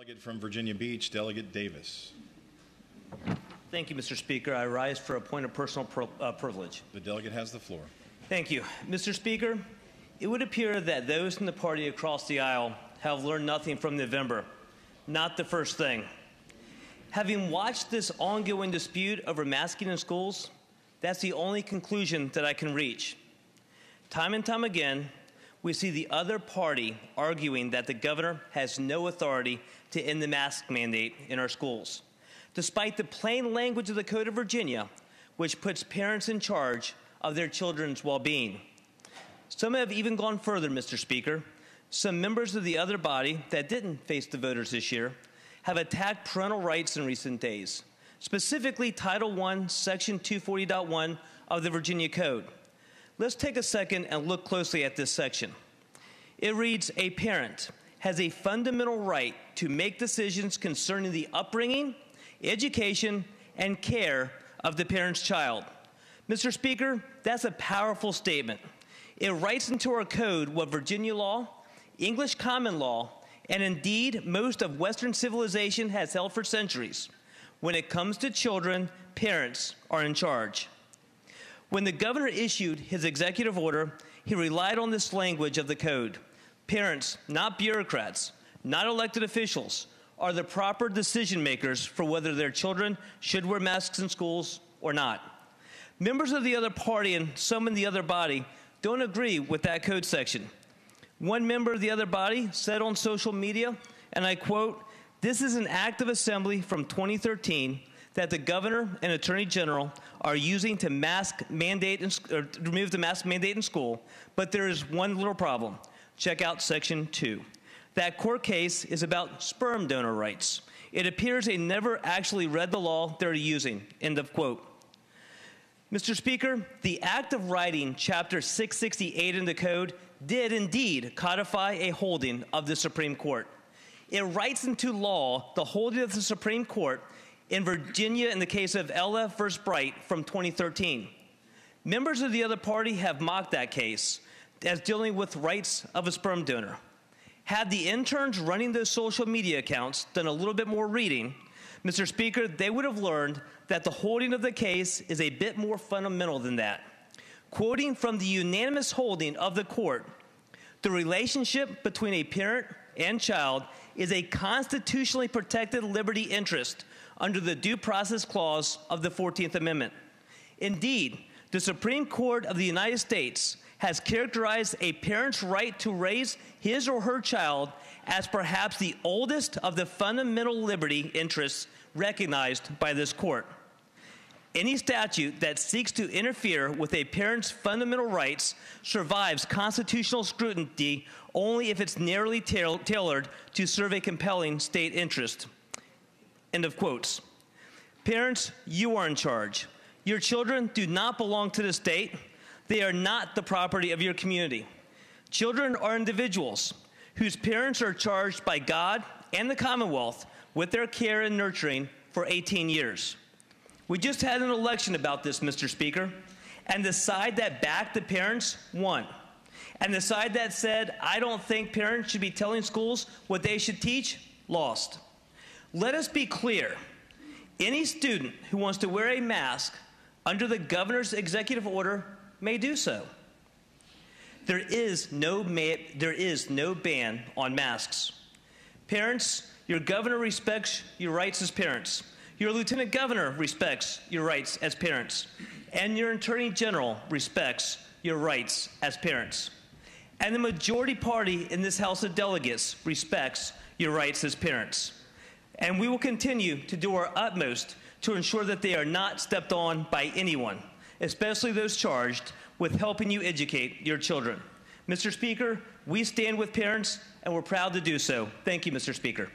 Delegate from Virginia Beach, Delegate Davis. Thank you, Mr. Speaker. I rise for a point of personal pro- uh, privilege. The delegate has the floor. Thank you. Mr. Speaker, it would appear that those in the party across the aisle have learned nothing from November. Not the first thing. Having watched this ongoing dispute over masking in schools, that's the only conclusion that I can reach. Time and time again, we see the other party arguing that the governor has no authority to end the mask mandate in our schools, despite the plain language of the Code of Virginia, which puts parents in charge of their children's well being. Some have even gone further, Mr. Speaker. Some members of the other body that didn't face the voters this year have attacked parental rights in recent days, specifically Title I, Section 240.1 of the Virginia Code. Let's take a second and look closely at this section. It reads A parent has a fundamental right to make decisions concerning the upbringing, education, and care of the parent's child. Mr. Speaker, that's a powerful statement. It writes into our code what Virginia law, English common law, and indeed most of Western civilization has held for centuries. When it comes to children, parents are in charge. When the governor issued his executive order, he relied on this language of the code. Parents, not bureaucrats, not elected officials, are the proper decision makers for whether their children should wear masks in schools or not. Members of the other party and some in the other body don't agree with that code section. One member of the other body said on social media, and I quote, This is an act of assembly from 2013 that the governor and attorney general are using to mask mandate in, or remove the mask mandate in school, but there is one little problem. Check out section two. That court case is about sperm donor rights. It appears they never actually read the law they're using. End of quote. Mr. Speaker, the act of writing Chapter 668 in the Code did indeed codify a holding of the Supreme Court. It writes into law the holding of the Supreme Court in Virginia in the case of L.F. v. Breit from 2013. Members of the other party have mocked that case as dealing with rights of a sperm donor. Had the interns running those social media accounts done a little bit more reading, Mr. Speaker, they would have learned that the holding of the case is a bit more fundamental than that. Quoting from the unanimous holding of the court, the relationship between a parent and child is a constitutionally protected liberty interest under the Due Process Clause of the 14th Amendment. Indeed, the Supreme Court of the United States has characterized a parent's right to raise his or her child as perhaps the oldest of the fundamental liberty interests recognized by this court. Any statute that seeks to interfere with a parent's fundamental rights survives constitutional scrutiny only if it's narrowly tailored to serve a compelling state interest. End of quotes. Parents, you are in charge. Your children do not belong to the state. They are not the property of your community. Children are individuals whose parents are charged by God and the Commonwealth with their care and nurturing for 18 years. We just had an election about this, Mr. Speaker, and the side that backed the parents won. And the side that said, I don't think parents should be telling schools what they should teach, lost. Let us be clear. Any student who wants to wear a mask under the governor's executive order may do so. There is no, there is no ban on masks. Parents, your governor respects your rights as parents. Your lieutenant governor respects your rights as parents. And your attorney general respects your rights as parents. And the majority party in this House of Delegates respects your rights as parents and we will continue to do our utmost to ensure that they are not stepped on by anyone, especially those charged with helping you educate your children. Mr. Speaker, we stand with parents and we're proud to do so. Thank you, Mr. Speaker.